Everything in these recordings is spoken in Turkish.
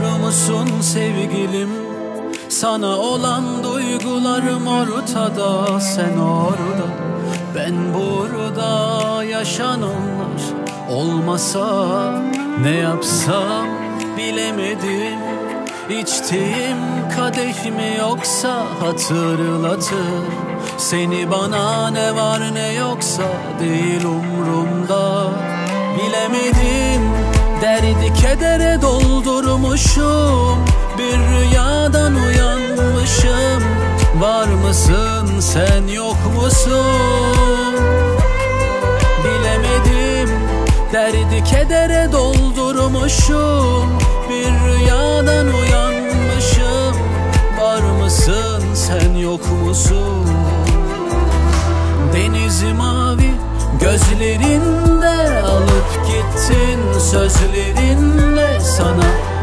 musun sevgilim? Sana olan duygularım ortada Sen orada. Ben burada yaşananlar Olmasa ne yapsam bilemedim. İçtiğim kadeh mi yoksa hatırlatır. Seni bana ne var ne yoksa değil umrumda. Bilemedim derdi kedere doldurmuşum. Bir rüyadan uyanmışım. Var mısın sen yok musun? Bilemedim derdi kedere doldurmuşum. Bir rüyadan uyanmışım. Var mısın sen yok musun? Denizi mavi gözlerinde alıp gittin Sözlerinle sana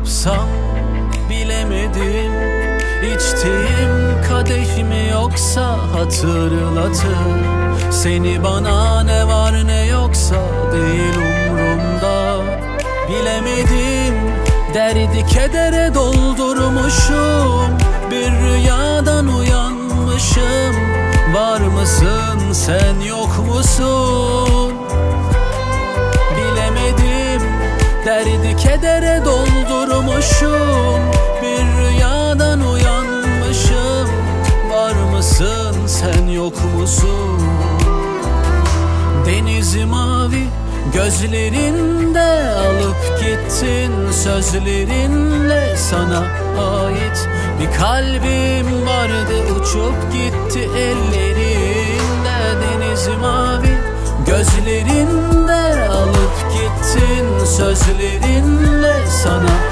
yapsam bilemedim. İçtiğim kadeh mi yoksa hatırlatır. Seni bana ne var ne yoksa değil umrumda. Bilemedim derdi kedere doldurmuşum. Bir rüyadan uyanmışım. Var mısın sen yok musun derdi kedere doldurmuşum. Bir rüyadan uyanmışım. Var mısın sen yok musun? Denizi mavi gözlerinde alıp gittin. Sözlerinle sana ait bir kalbim vardı. Uçup gitti ellerinde denizi mavi Sözlerinle sana